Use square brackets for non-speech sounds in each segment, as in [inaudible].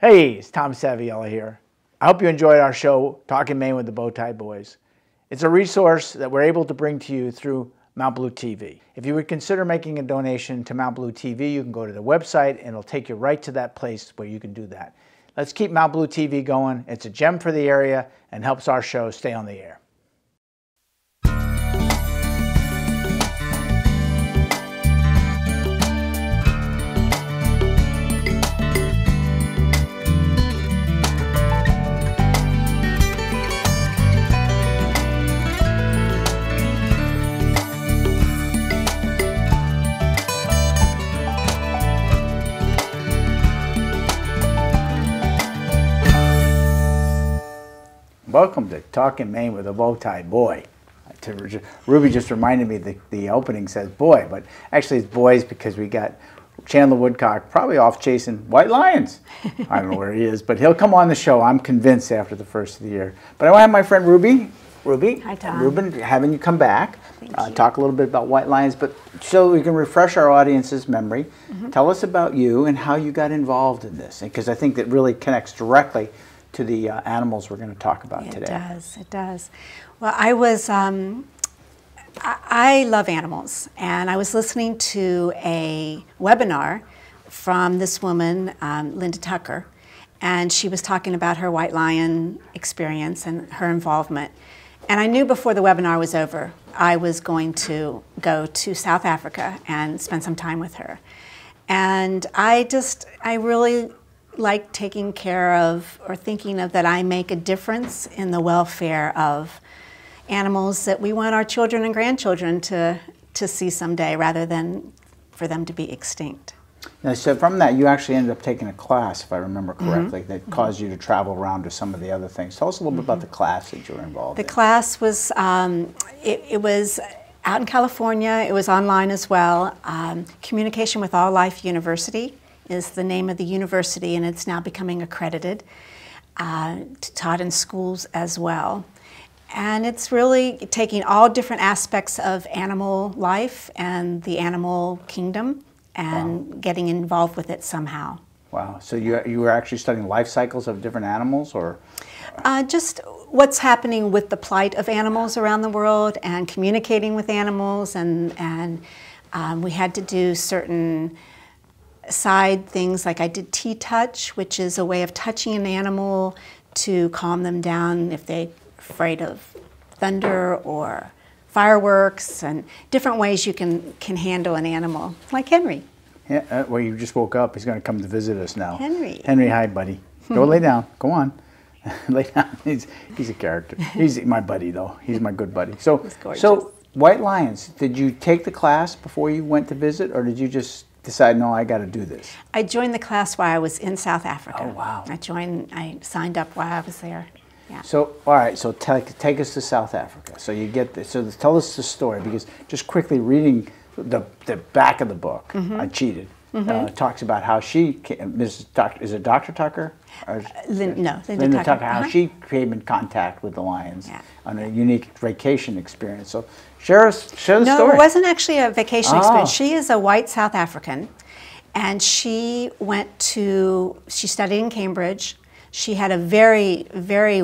Hey, it's Tom Saviello here. I hope you enjoyed our show, Talking Maine with the Bowtie Boys. It's a resource that we're able to bring to you through Mount Blue TV. If you would consider making a donation to Mount Blue TV, you can go to the website and it'll take you right to that place where you can do that. Let's keep Mount Blue TV going. It's a gem for the area and helps our show stay on the air. Welcome to Talking Maine with a Bowtie Boy. Ruby just reminded me that the opening says boy, but actually it's boys because we got Chandler Woodcock probably off chasing white lions. I don't know where he is, but he'll come on the show. I'm convinced after the first of the year. But I want to have my friend Ruby. Ruby. Hi, Tom. Rubin, having you come back, uh, talk a little bit about white lions, but so we can refresh our audience's memory. Mm -hmm. Tell us about you and how you got involved in this, because I think that really connects directly to the uh, animals we're going to talk about it today. It does, it does. Well, I was, um, I, I love animals, and I was listening to a webinar from this woman, um, Linda Tucker, and she was talking about her white lion experience and her involvement. And I knew before the webinar was over, I was going to go to South Africa and spend some time with her. And I just, I really like taking care of or thinking of that I make a difference in the welfare of animals that we want our children and grandchildren to, to see someday rather than for them to be extinct. Now, so from that, you actually ended up taking a class, if I remember mm-hmm. correctly, mm -hmm. that caused you to travel around to some of the other things. Tell us a little mm -hmm. bit about the mm-hmm. class that you were involved the in. The class was, um, it, it, was out in California. It was online as well. Um, Communication with All Life University is the name of the university, and it's now becoming accredited, uh, taught in schools as well. And it's really taking all different aspects of animal life and the animal kingdom and wow. getting involved with it somehow. Wow. So you, you were actually studying life cycles of different animals or? Uh, just what's happening with the plight of animals around the world and communicating with animals and, and um, we had to do certain side things like I did T-touch, which is a way of touching an animal to calm them down if they're afraid of thunder or fireworks and different ways you can, can handle an animal, like Henry. Yeah, uh, well, you just woke up. He's going to come to visit us now. Henry. Henry, hi, buddy. Go lay down. Go on. [laughs] lay down. [laughs] He's, he's a character. He's my buddy, though. He's my good buddy. So, so White Lions, did you take the class before you went to visit, or did you just decide, no, I got to do this? I joined the class while I was in South Africa. Oh, wow. I joined, I signed up while I was there. Yeah. So, all right, so take, take us to South Africa. So you get this. So tell us the story, because just quickly reading the, the back of the book, mm -hmm. I cheated. Mm -hmm. uh, talks about how she, came, Mrs. Doctor, is it Dr. Tucker? Or, uh, Lin, no, Linda, Linda Tucker. Tucker how uh -huh. she came in contact with the lions yeah. on a unique vacation experience. So Share, us, share the no, story. No, it wasn't actually a vacation oh. experience. She is a white South African, and she went to, she studied in Cambridge. She had a very, very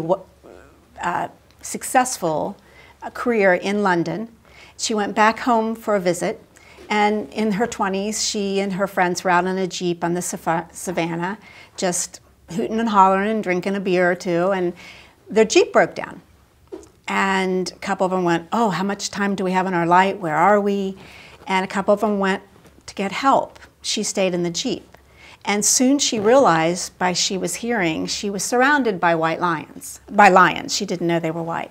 uh, successful uh, career in London. She went back home for a visit, and in her 20s, she and her friends were out on a Jeep on the savannah, just hooting and hollering and drinking a beer or two, and their Jeep broke down. And a couple of them went, Oh, how much time do we have on our light? Where are we? And a couple of them went to get help. She stayed in the Jeep. And soon she realized by she was hearing, she was surrounded by white lions, by lions. She didn't know they were white.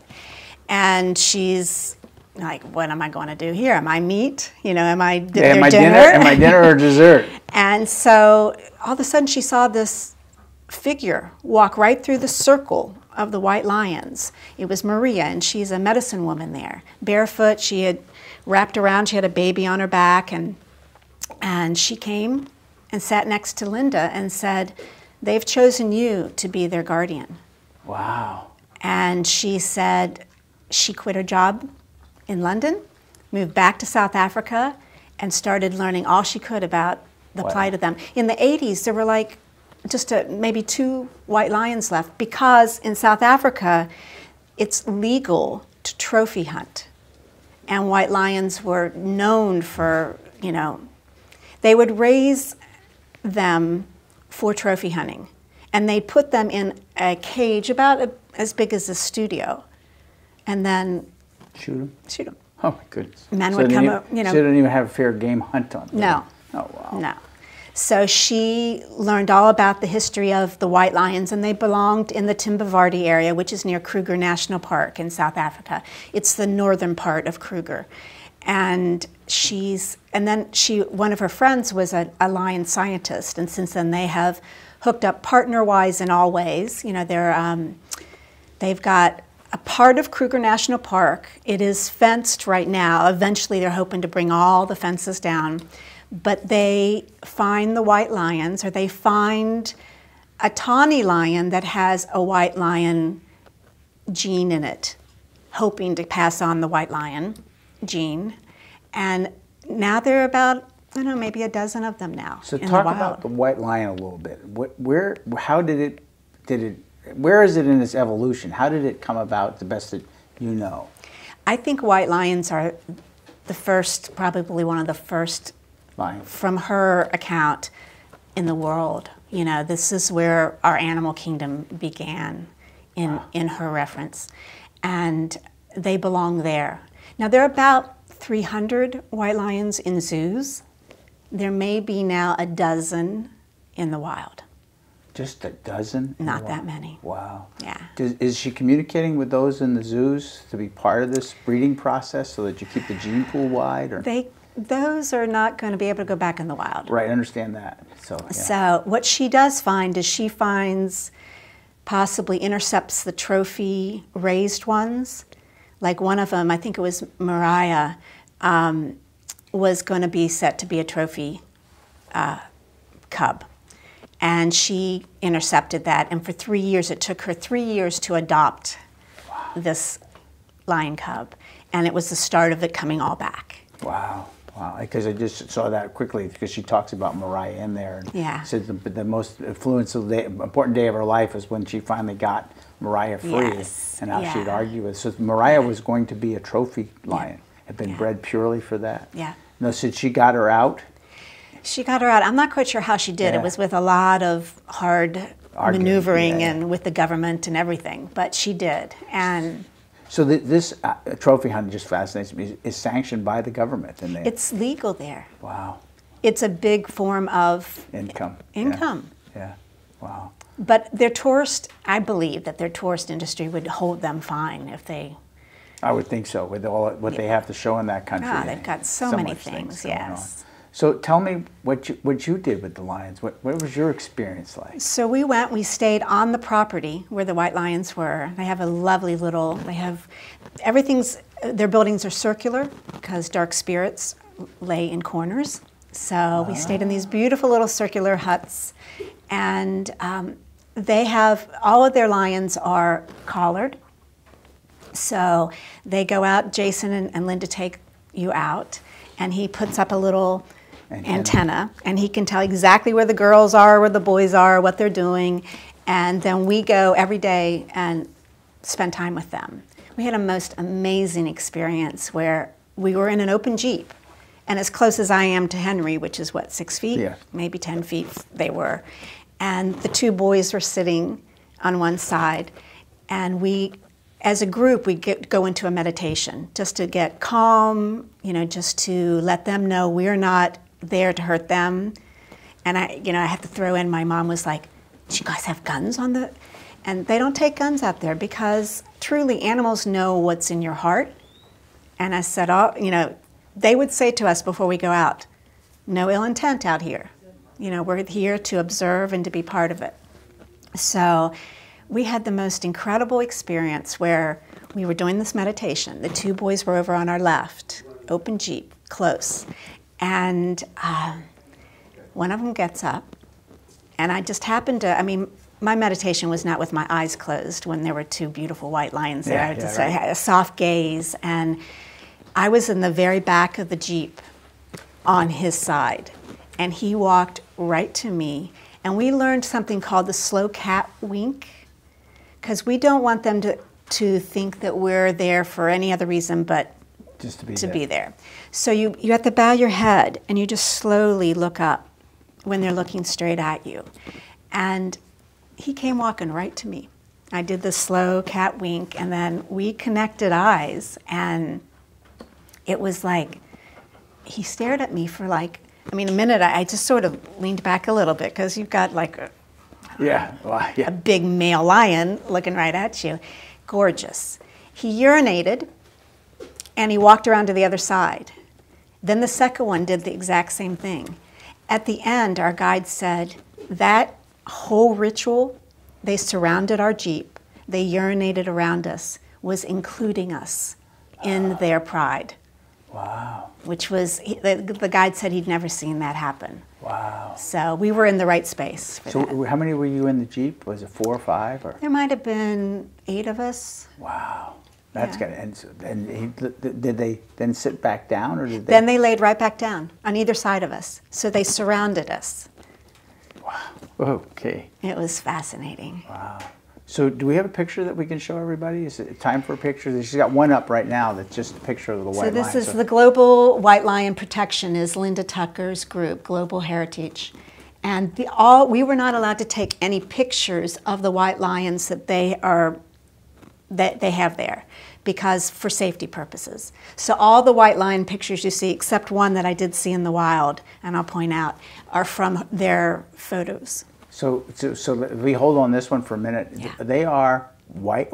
And she's like, what am I going to do here? Am I meat? You know, am I yeah, am I dinner? dinner? Am I dinner or [laughs] dessert? and so all of a sudden she saw this figure walk right through the circle of the White Lions. It was Maria, and she's a medicine woman there. Barefoot, she had wrapped around, she had a baby on her back, and, and she came and sat next to Linda and said, They've chosen you to be their guardian. Wow. And she said she quit her job in London, moved back to South Africa, and started learning all she could about the wow. plight of them. In the 80s, there were like just a, maybe two white lions left because in South Africa, it's legal to trophy hunt. And white lions were known for, you know, they would raise them for trophy hunting. And they'd put them in a cage about a, as big as a studio and then shoot them. Shoot them. Oh my goodness. Men so would come, even, you know. So they didn't even have a fair game hunt on them. No. Oh wow. No. So she learned all about the history of the white lions, and they belonged in the Timbavati area, which is near Kruger National Park in South Africa. It's the northern part of Kruger. And she's, and then she, one of her friends was a, a lion scientist, and since then they have hooked up partner-wise in all ways. You know, they're, um, they've got a part of Kruger National Park. It is fenced right now. Eventually, they're hoping to bring all the fences down but they find the white lions or they find a tawny lion that has a white lion gene in it, hoping to pass on the white lion gene. And now there are about, I don't know, maybe a dozen of them now. So talk the about the white lion a little bit. Where, how did it, did it, where is it in its evolution? How did it come about the best that you know? I think white lions are the first, probably one of the first From her account in the world. You know, this is where our animal kingdom began in, wow. in her reference. And they belong there. Now, there are about 300 white lions in zoos. There may be now a dozen in the wild. Just a dozen? Not that many. Wow. Yeah. Does, is she communicating with those in the zoos to be part of this breeding process so that you keep the gene pool wide? Or? They those are not going to be able to go back in the wild. Right, I understand that. So, yeah. so what she does find is she finds possibly intercepts the trophy raised ones. Like one of them, I think it was Mariah, um, was going to be set to be a trophy uh, cub. And she intercepted that. And for three years, it took her three years to adopt wow. this lion cub. And it was the start of it coming all back. Wow. Uh, wow, because I just saw that quickly because she talks about Mariah in there. And yeah. Says the, the most influential day, important day of her life is when she finally got Mariah free yes. and how yeah. she'd argue with. So Mariah was going to be a trophy lion, yeah. had been yeah. bred purely for that. Yeah. No, so she got her out. She got her out. I'm not quite sure how she did. It was with a lot of hard Arguing, maneuvering and with the government and everything, but she did. And so th this uh, trophy hunt just fascinates me. Is sanctioned by the government, and they, it's legal there. Wow. It's a big form of income. Income. Yeah. yeah. Wow. But their tourist, I believe that their tourist industry would hold them fine if they. I would think so, with all what yeah. they have to show in that country. Ah, they've got so, so many things. things yes. So tell me what you, what you did with the lions. What, what was your experience like? So we went, we stayed on the property where the white lions were. They have a lovely little, they have, everything's, their buildings are circular because dark spirits lay in corners. So ah. we stayed in these beautiful little circular huts. And um, they have, all of their lions are collared. So they go out, Jason and, and Linda take you out, and he puts up a little antenna. antenna. and he can tell exactly where the girls are, where the boys are, what they're doing, and then we go every day and spend time with them. We had a most amazing experience where we were in an open jeep, and as close as I am to Henry, which is what six feet, yeah. maybe ten feet, they were, and the two boys were sitting on one side, and we as a group, we get, go into a meditation just to get calm, you know, just to let them know we're not there to hurt them. And I, you know, I have to throw in. My mom was like, "Do you guys have guns on the?" And they don't take guns out there because truly, animals know what's in your heart. And I said, "Oh, you know," they would say to us before we go out, "No ill intent out here. You know, we're here to observe and to be part of it." So, we had the most incredible experience where we were doing this meditation. The two boys were over on our left, open jeep, close, and uh, one of them gets up, and I just happened to, I mean, my meditation was not with my eyes closed when there were two beautiful white lions there. Yeah, I yeah, right. I had a soft gaze, and I was in the very back of the Jeep on his side, and he walked right to me And we learned something called the slow cat wink because we don't want them to, to think that we're there for any other reason but Just to be to there. be there. So you, you have to bow your head and you just slowly look up when they're looking straight at you. And he came walking right to me. I did the slow cat wink and then we connected eyes and it was like he stared at me for like I mean a minute I, I just sort of leaned back a little bit because you've got like a, Yeah. Wow. a big male lion looking right at you. Gorgeous. He urinated and he walked around to the other side. Then the second one did the exact same thing. At the end, our guide said that whole ritual, they surrounded our Jeep, they urinated around us, was including us in their pride, Wow. which was, the, the guide said he'd never seen that happen. Wow. So we were in the right space for that. So how many were you in the Jeep? Was it four or five or? There might have been eight of us. Wow. That's Yeah. good. And, so, and he, did they then sit back down or did they? Then they laid right back down on either side of us. So they surrounded us. Wow. Okay. It was fascinating. Wow. So do we have a picture that we can show everybody? Is it time for a picture? She's got one up right now that's just a picture of the white So this lion. is the Global White Lion Protection is Linda Tucker's group, Global Heritage. And the, all, we were not allowed to take any pictures of the white lions that they are that they have there because for safety purposes. So all the white lion pictures you see except one that I did see in the wild and I'll point out are from their photos. So, so, so we hold on this one for a minute. Yeah. They are white.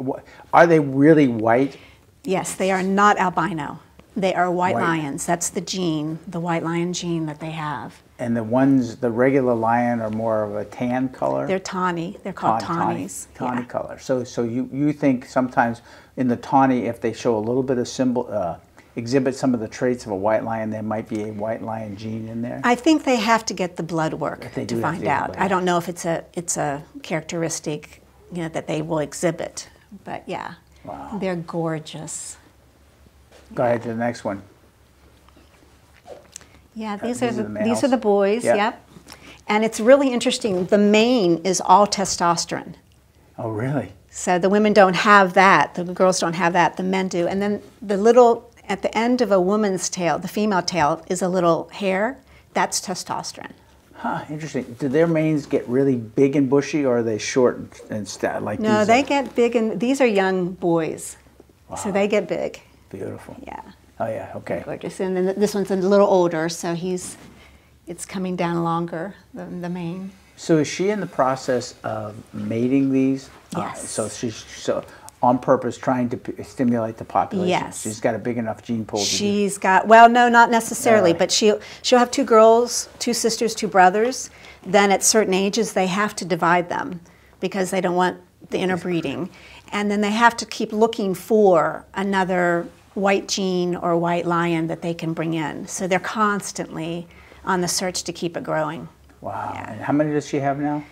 Are they really white? Yes, they are not albino. They are white, White. lions. That's the gene, the white lion gene that they have. And the ones, the regular lion, are more of a tan color. They're tawny. They're called Tawn- tawnies. Tawny Yeah. color. So, so you, you think sometimes in the tawny, if they show a little bit of symbol, uh, exhibit some of the traits of a white lion, there might be a white lion gene in there. I think they have to get the blood work They to have to find out. I don't know if it's a it's a characteristic, you know, that they will exhibit. But yeah, Wow. they're gorgeous. Go ahead to the next one. Yeah, uh, these, these are are the, the these are the boys. Yep. Yep. And it's really interesting. The mane is all testosterone. Oh, really? So the women don't have that. The girls don't have that. The men do. And then the little at the end of a woman's tail, the female tail, is a little hair. That's testosterone. Huh, interesting. Do their manes get really big and bushy, or are they short and, and like No, they are? get big, and these are young boys, so they get big. Beautiful. Yeah, Oh, yeah, okay. gorgeous. And then this one's a little older, so he's it's coming down longer than the mane. So is she in the process of mating these? Uh, Yes. so she's so on purpose trying to p- stimulate the population. Yes. She's got a big enough gene pool. to do- She's got well, no, not necessarily, Really? but she'll she'll have two girls, two sisters, two brothers. Then at certain ages, they have to divide them because they don't want the interbreeding, and then they have to keep looking for another white gene or white lion that they can bring in. So they're constantly on the search to keep it growing. Wow. Yeah. And how many does she have now?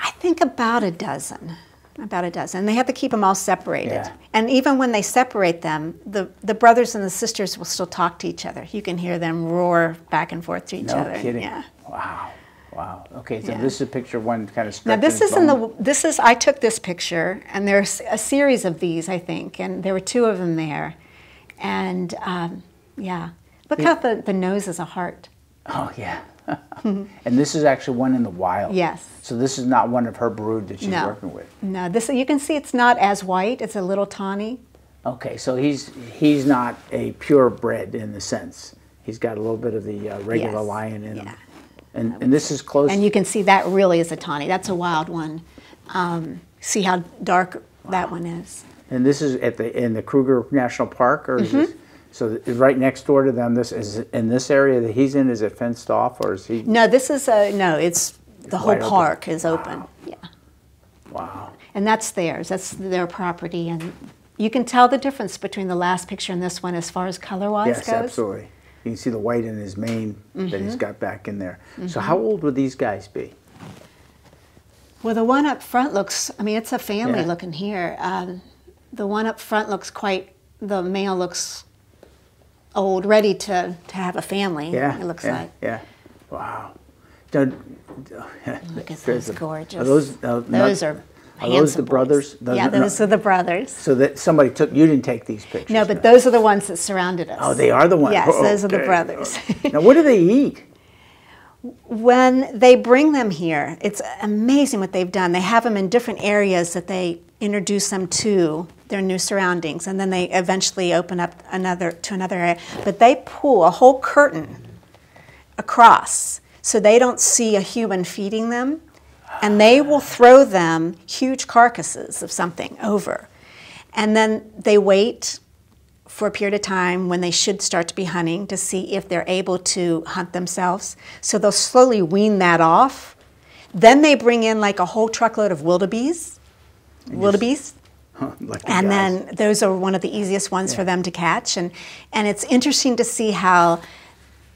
I think about a dozen. About a dozen. They have to keep them all separated. Yeah. And even when they separate them, the, the brothers and the sisters will still talk to each other. You can hear them roar back and forth to each No other. kidding. Yeah. Wow. Wow. Okay, so Yeah. this is a picture of one kind of Now this is in the this is I took this picture and there's a series of these I think and there were two of them there, and um, yeah, look how the, the nose is a heart. Oh yeah. [laughs] and this is actually one in the wild. Yes. So this is not one of her brood that she's no, working with. no, this you can see it's not as white. It's a little tawny. Okay, so he's he's not a purebred in the sense. He's got a little bit of the uh, regular Yes, lion in him. yeah. And and this is close. And you can see that really is a tawny. That's a wild one. Um, see how dark that one is. And this is at the in the Kruger National Park, or is Mm-hmm. this, so th- right next door to them? This is in this area that he's in. Is it fenced off, or is he? No, this is a no. It's the whole wide open. park is open. Yeah, Wow. and that's theirs. That's their property, and you can tell the difference between the last picture and this one as far as color wise Yes, goes. absolutely. You can see the white in his mane that Mm-hmm. he's got back in there. So how old would these guys be? Well, the one up front looks. I mean, it's a family Yeah. looking here. Um, the one up front looks quite. The male looks old, ready to to have a family. Yeah. it looks yeah, like. Yeah. Wow. Look at [laughs] those gorgeous. Are those, uh, those not- are Are those the boys. brothers? Those yeah, are- no. those are the brothers. So that somebody took, you didn't take these pictures? No, but those are the ones that surrounded us. Oh, they are the ones? Yes, Oh, those are the brothers. Now, what do they eat? When they bring them here, it's amazing what they've done. They have them in different areas that they introduce them to their new surroundings, and then they eventually open up another to another area. But they pull a whole curtain across so they don't see a human feeding them, and they will throw them huge carcasses of something over, and then they wait for a period of time when they should start to be hunting to see if they're able to hunt themselves. So they'll slowly wean that off. Then they bring in like a whole truckload of wildebeest, wildebeest, the and guys. then those are one of the easiest ones for them to catch. And and it's interesting to see how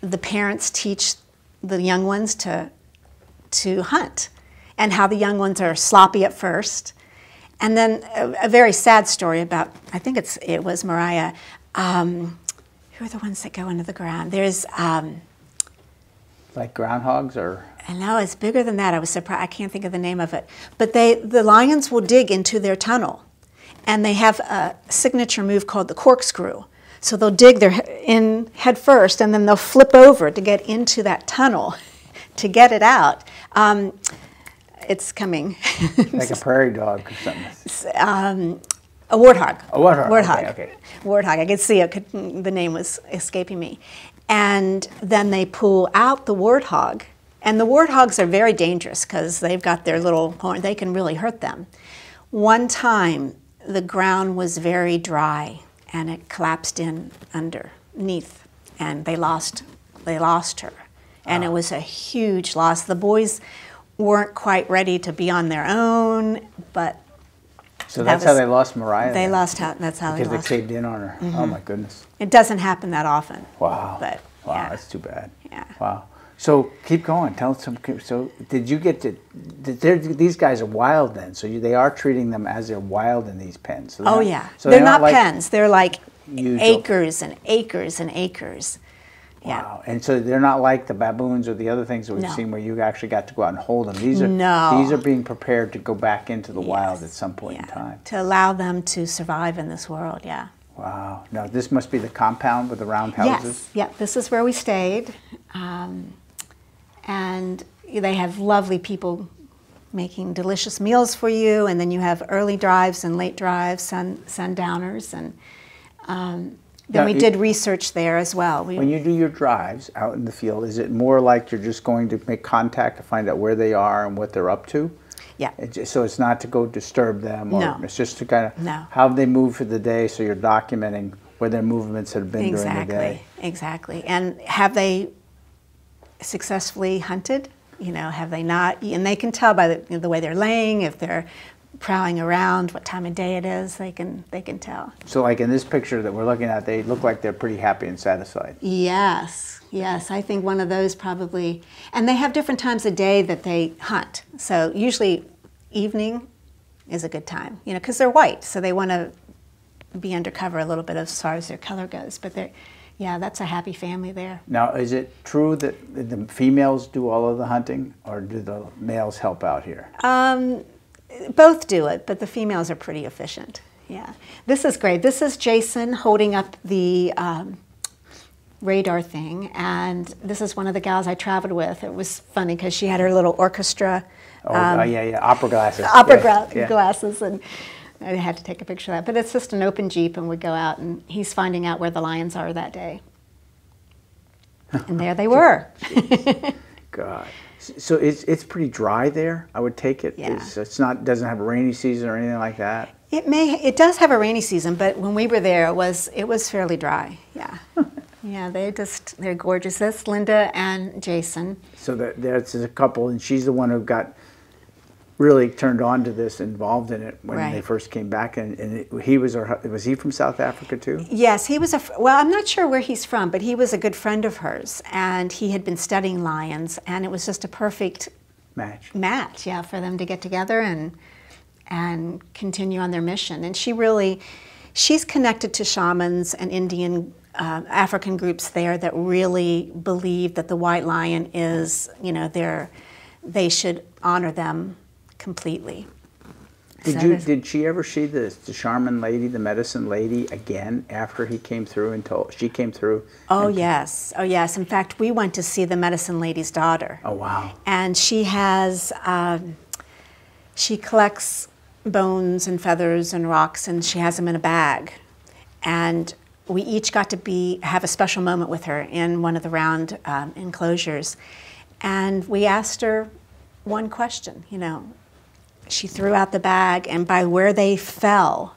the parents teach the young ones to to hunt, and how the young ones are sloppy at first. And then a, a very sad story about I think it's it was Mariah. Um, who are the ones that go into the ground? There's um, Like groundhogs or? I know it's bigger than that. I was surprised. I can't think of the name of it. But they, the lions will dig into their tunnel, and they have a signature move called the corkscrew. So they'll dig their in head first, and then they'll flip over to get into that tunnel, [laughs] to get it out. Um, it's coming. Like a [laughs] prairie dog or something. um, a warthog. A warthog, Warthog. okay, okay. Warthog. I could see it. Could, the name was escaping me. And then they pull out the warthog, and the warthogs are very dangerous because they've got their little horn. They can really hurt them. One time, the ground was very dry, and it collapsed in underneath, and they lost. They lost her, and it was a huge loss. The boys weren't quite ready to be on their own, but So That that's how they lost Mariah? they then? lost how. That's how they lost. Because they lost. Mm-hmm. caved in on her. Oh my goodness. It doesn't happen that often. Wow. But wow, yeah. that's too bad. Yeah. Wow. So keep going. Tell us some. So did you get to? These guys are wild then. So you, they are treating them as they're wild in these pens. So Oh not- yeah, So they're, not, like, pens. They're like Huge acres and acres and acres. Yeah. Wow. And so they're not like the baboons or the other things that we've No. seen where you actually got to go out and hold them. These are No. these are being prepared to go back into the wild at some point in time. To allow them to survive in this world. Yeah. Wow. Now this must be the compound with the round houses. Yes. Yeah. This is where we stayed, um, and they have lovely people making delicious meals for you, and then you have early drives and late drives, sun sundowners, and um, then Now, we it- did research there as well. We, When you do your drives out in the field, is it more like you're just going to make contact to find out where they are and what they're up to? yeah. It ju- So it's not to go disturb them, or No. it's just to kind of No. how they move for the day, so you're documenting where their movements have been during the day. exactly. And have they successfully hunted? You know, have they not? And they can tell by the, you know, the way they're laying, if they're prowling around, what time of day it is. They can they can tell. So, like in this picture that we're looking at, they look like they're pretty happy and satisfied. Yes, yes. I think one of those probably. And they have different times of day that they hunt. So usually, evening is a good time. You know, because they're white, so they want to be undercover a little bit as far as their color goes. But they're, yeah, that's a happy family there. Now, is it true that the females do all of the hunting, or do the males help out here? Um, both do it, but the females are pretty efficient. Yeah, this is great. This is Jason holding up the um, radar thing, and this is one of the gals I traveled with. It was funny because she had her little orchestra Oh, uh, yeah, yeah, opera glasses. [laughs] opera yeah. glasses, and I had to take a picture of that. But it's just an open jeep, and we go out, and he's finding out where the lions are that day. [laughs] And there they were. [laughs] God. So it's it's pretty dry there. I would take it. Yeah. It's, it's not doesn't have a rainy season or anything like that. It may it does have a rainy season, but when we were there, it was it was fairly dry. Yeah, [laughs] yeah, they just they're gorgeous. That's Linda and Jason. So that there's a couple, and she's the one who got really turned on to this, involved in it when they first came back. And, and it, he was hu- was he from South Africa too? Yes, he was a well. I'm not sure where he's from, but he was a good friend of hers, and he had been studying lions, and it was just a perfect Match. match, yeah, for them to get together and and continue on their mission. And she really, she's connected to shamans and Indian uh, African groups there that really believe that the white lion is, you know, their, they should honor them completely. Did you there's- did she ever see the the shaman lady, the medicine lady again after he came through and told she came through? Oh yes, oh yes. In fact, we went to see the medicine lady's daughter. Oh wow. and she has um, she collects bones and feathers and rocks and she has them in a bag and we each got to be have a special moment with her in one of the round um, enclosures and we asked her one question you know she threw out the bag and by where they fell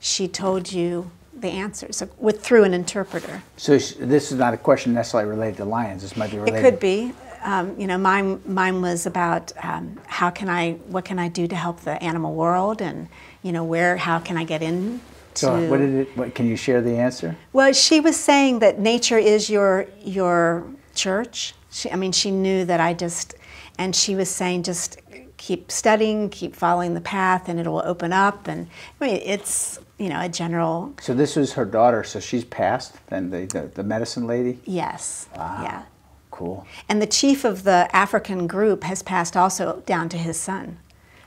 she told you the answers with through an interpreter So this is not a question necessarily related to lions. This might be It could be. Um, you know, mine, mine was about um, how can I, what can I do to help the animal world, and you know, where, how can I get in? So what did it? What, can you share the answer? Well, she was saying that nature is your your church. She, I mean, she knew that I just, and she was saying just keep studying, keep following the path, and it'll open up. And I mean, it's you know a general So this was her daughter. So she's passed. Then the the, the medicine lady. yes, Wow. yeah. Cool. And the chief of the African group has passed also down to his son.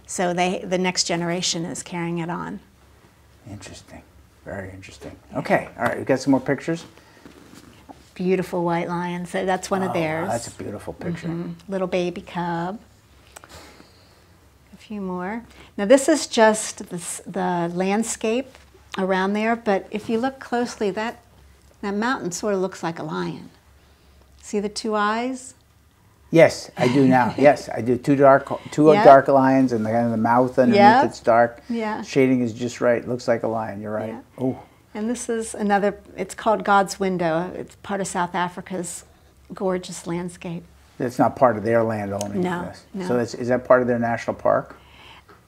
So they, the next generation is carrying it on. Interesting. Very interesting. Okay. All right. We got some more pictures. Beautiful white lion. So that's one Oh, of theirs. that's a beautiful picture. Mm-hmm. Little baby cub. A few more. Now this is just this, the landscape around there, but if you look closely, that that mountain sort of looks like a lion. See the two eyes? Yes, I do now. [laughs] yes, I do. Two dark, two Yep. dark lions, and the kind of the mouth underneath Yep. it's dark. Yeah. Shading is just right. Looks like a lion. You're right. Yeah. Oh, And this is another, it's called God's Window. It's part of South Africa's gorgeous landscape. That's not part of their land owning. No, this. no. So that's, is that part of their national park?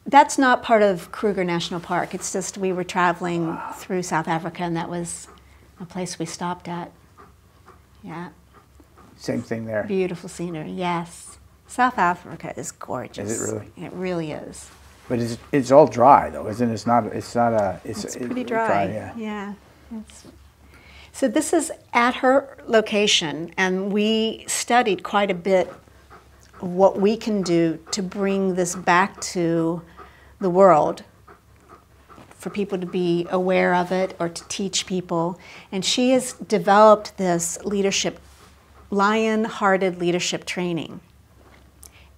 That's not part of Kruger National Park. It's just we were traveling through South Africa and that was a place we stopped at. Yeah, Same thing there. beautiful scenery, yes. South Africa is gorgeous. Is it really? It really is. But it's, it's all dry though, isn't it? It's not. It's not a. It's, It's it- pretty dry. yeah. yeah. It's, so this is at her location, and we studied quite a bit what we can do to bring this back to the world for people to be aware of it or to teach people. And she has developed this leadership, lion hearted leadership training.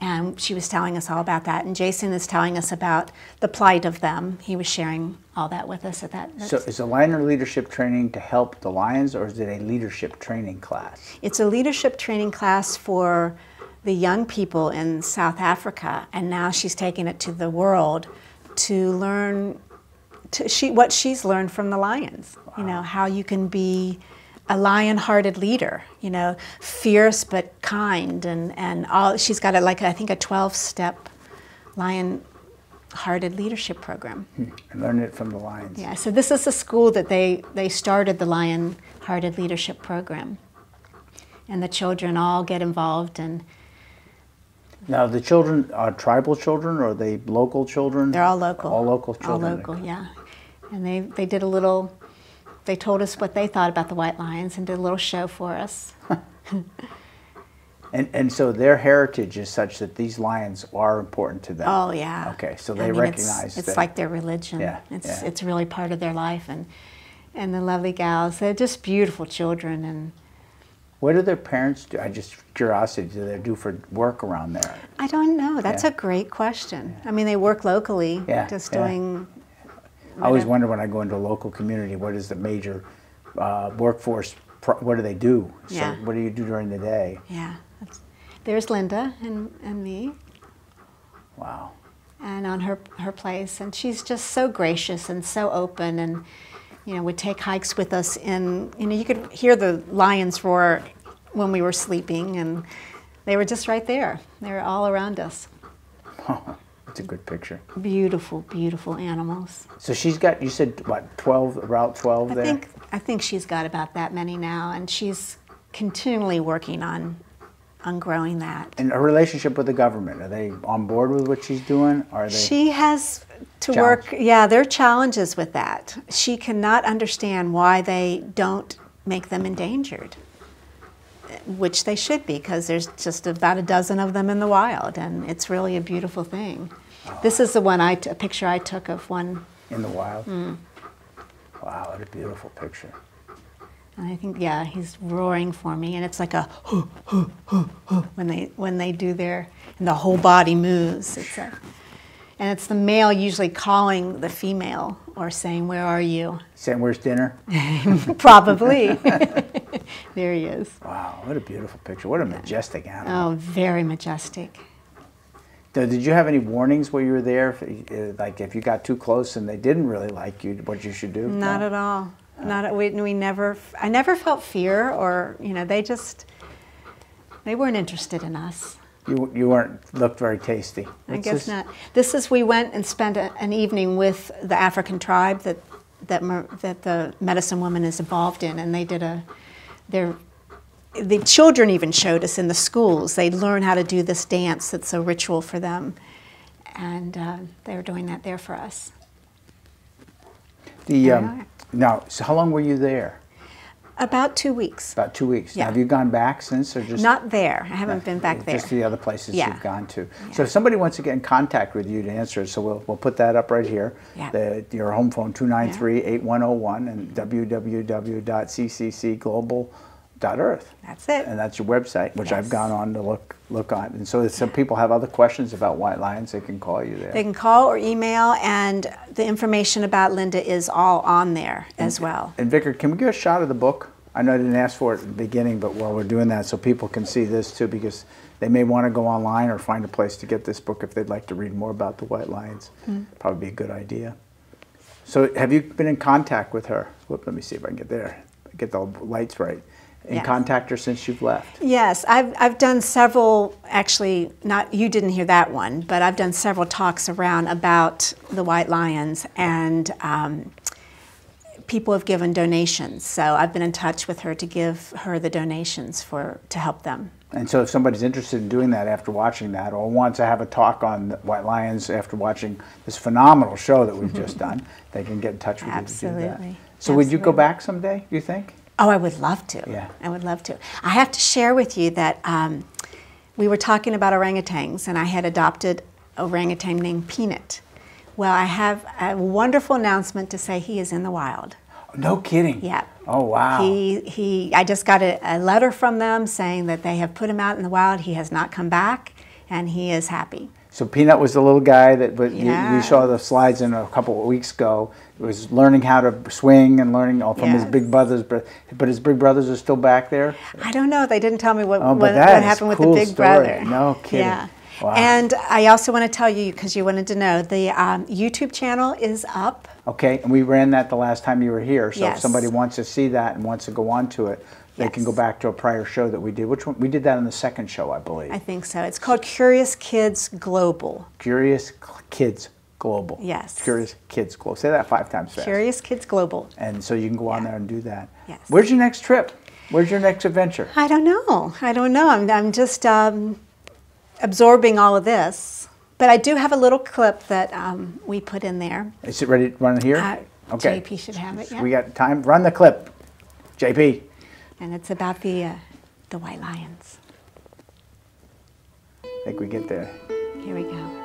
And she was telling us all about that. And Jason is telling us about the plight of them. He was sharing all that with us at that. So is the lion leadership training to help the lions, or is it a leadership training class? It's a leadership training class for the young people in South Africa, and now she's taking it to the world to learn to, she, what she's learned from the lions. You know, how you can be a lion-hearted leader. You know, fierce but kind, and and all. She's got a like I think a twelve-step lion-hearted leadership program. Hmm. I learned it from the lions. Yeah, so this is a school that they, they started the Lion Hearted Leadership Program. And the children all get involved and Now the children are tribal children, or are they local children? they're all local. All local children. All local, yeah. And they, they did a little, they told us what they thought about the White Lions and did a little show for us. [laughs] And and so their heritage is such that these lions are important to them. Oh, yeah. Okay, so I they mean, recognize It's, that- like their religion. Yeah, It's, yeah. it's really part of their life. And, and the lovely gals, they're just beautiful children. And What do their parents do? I just curiosity. Do they do for work around there? I don't know. That's Yeah. a great question. I mean, they work locally, Yeah, just yeah. doing I always wonder when I go into a local community, what is the major uh, workforce? Pro- what do they do? So Yeah. what do you do during the day? Yeah. That's, there's Linda and, and me Wow. and on her, her place. And she's just so gracious and so open and, you know, would take hikes with us And you know, you could hear the lions roar when we were sleeping and they were just right there. They were all around us. [laughs] It's a good picture. Beautiful, beautiful animals. So she's got. You said what? Twelve, about twelve I there. think, I think she's got about that many now and she's continually working on, on growing that. And her relationship with the government. Are they on board with what she's doing? Are they? She has to Challenge. work, yeah, there are challenges with that. She cannot understand why they don't make them endangered, which they should be because there's just about a dozen of them in the wild, and it's really a beautiful thing. This is the one I t- a picture I took of one, In the wild? Mm. Wow, what a beautiful picture. and I think yeah, he's roaring for me, and it's like a when they when they do their and the whole body moves. It's a, and it's the male usually calling the female or saying, "Where are you?" Saying, where's dinner? [laughs] Probably. [laughs] there he is. Wow, what a beautiful picture. What a majestic animal. Oh, very majestic. Now, Did you have any warnings while you were there? Uh, Like if you got too close and they didn't really like you, what you should do? Not No? at all. Not at, we, we never. I never felt fear, or you know, they just they weren't interested in us. You, you weren't looked very tasty. I guess not. This is we went and spent a, an evening with the African tribe that that mer, that the medicine woman is involved in, and they did a their the children even showed us in the schools. They learn how to do this dance that's a ritual for them, and uh, they were doing that there for us. The um, now, so how long were you there? About two weeks. About two weeks. Now, Yeah. have you gone back since, or just Not there. I haven't been back there. Just to the other places Yeah. you've gone to. So if somebody wants to get in contact with you to answer, it, so we'll, we'll put that up right here. Yeah. The, your home phone, 293-8101, and www.cccglobal.earth. That's it. And that's your website, which I've gone on to look look on. And so if some people have other questions about white lions, they can call you there. They can call or email, and the information about Linda is all on there as well. And Vicar, can we get a shot of the book? I know I didn't ask for it at the beginning, but while we're doing that, so people can see this too, because they may want to go online or find a place to get this book if they'd like to read more about the white lions. Hmm. Probably be a good idea. So, have you been in contact with her? Whoop, let me see if I can get there, get the lights right. In Yes. contact her since you've left. Yes, I've, I've done several, actually, not, you didn't hear that one, but I've done several talks around about the white lions, and um, people have given donations. So I've been in touch with her to give her the donations for, to help them. And so, if somebody's interested in doing that after watching that, or wants to have a talk on the white lions after watching this phenomenal show that we've just [laughs] done, they can get in touch with you to do that. Absolutely. So, would you go back someday? You think? Oh, I would love to. Yeah. I would love to. I have to share with you that um, we were talking about orangutans, and I had adopted a orangutan named Peanut. Well, I have a wonderful announcement to say he is in the wild. No kidding. Yeah. Oh wow. He, he, I just got a, a letter from them saying that they have put him out in the wild. He has not come back, and he is happy. So Peanut was the little guy that but you, we saw the slides in a couple of weeks ago. He was learning how to swing and learning all from his big brothers, but but his big brothers are still back there. I don't know. They didn't tell me what, Oh, what, what happened with the big story. brother. No kidding. Yeah. Wow. And I also want to tell you, because you wanted to know, the um, YouTube channel is up. Okay, and we ran that the last time you were here. So if somebody wants to see that and wants to go on to it, they can go back to a prior show that we did. Which one? We did that in the second show, I believe. I think so. It's called Curious Kids Global. Curious Kids Global. Yes. Curious Kids Global. Say that five times fast. Curious Kids Global. And so you can go on Yeah. there and do that. Yes. Where's your next trip? Where's your next adventure? I don't know. I don't know. I'm, I'm just um, absorbing all of this. But I do have a little clip that um, we put in there. Is it ready to run here? Uh, okay. JP should have it. Yeah. We got time. Run the clip. JP. and it's about the uh, the white lions. I think we get there. Here we go.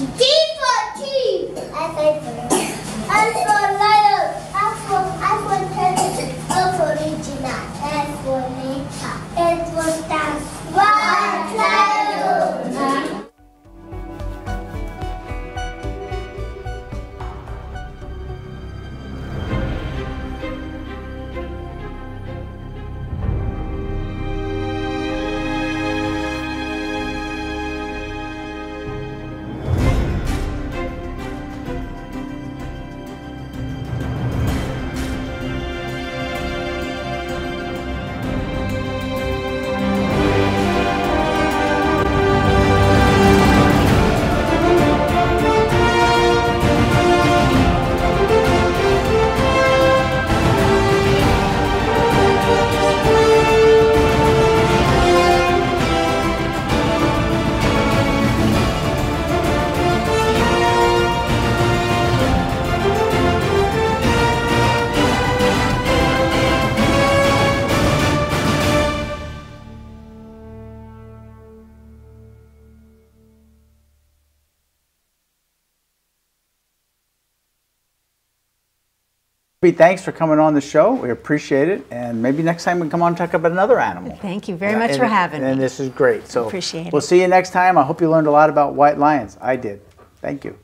Information. Pete, Thanks for coming on the show. We appreciate it. And maybe next time we can come on and talk about another animal. Thank you very Yeah, much and- for having And me. And this is great. So Appreciate it. We'll it. see you next time. I hope you learned a lot about white lions. I did. Thank you.